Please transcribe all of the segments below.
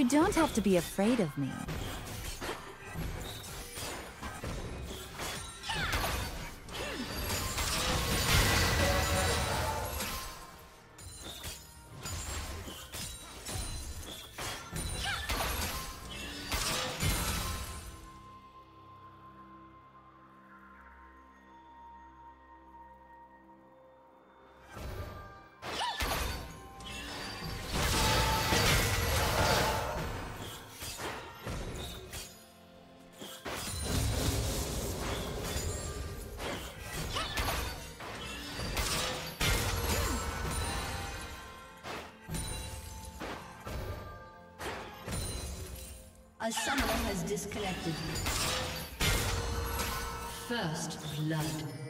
You don't have to be afraid of me. A summoner has disconnected. First blood.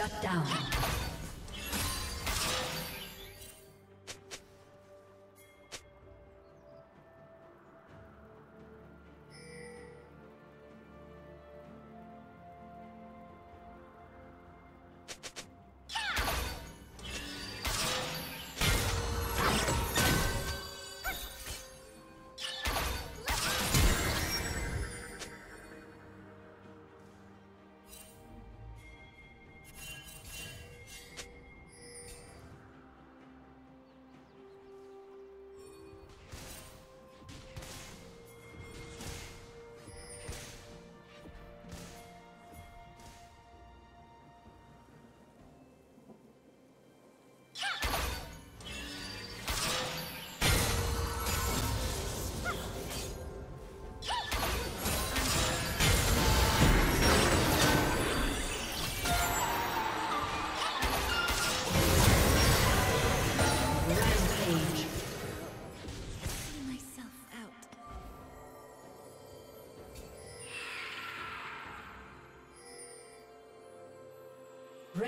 Shut down.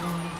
destroyed.